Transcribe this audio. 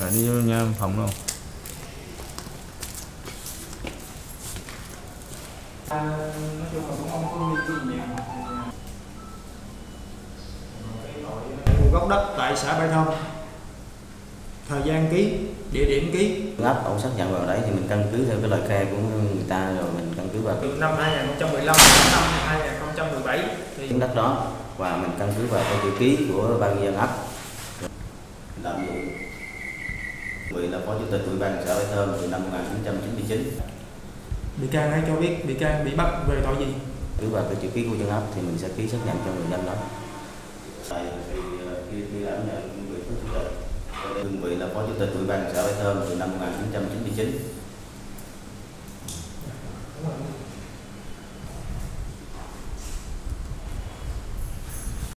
Rồi đi vô nha phòng đâu. nói chung là cũng không? Có nghi gì nhiều nguồn gốc đất tại xã Bãi Thông thời gian ký địa điểm ký. Ấp ông xác nhận vào đấy thì mình căn cứ theo cái lời khai của người ta rồi mình căn cứ vào từ năm 2015 đến năm 2017 thì miếng đất đó và mình căn cứ vào cái chữ ký của ban nhân ấp. Làm dụng vị là phó chủ tịch ủy ban xã Bãi Thơm từ năm 1999 bị can hãy cho biết bị can bị bắt về tội gì? Cứ vào cái chữ ký của dân ấp thì mình sẽ ký xác nhận cho người dân đó. Tại thì ờ, khi khi đảm nhận công việc phó chủ tịch cương vị là phó chủ tịch ủy ban xã Bãi Thơm từ năm 1999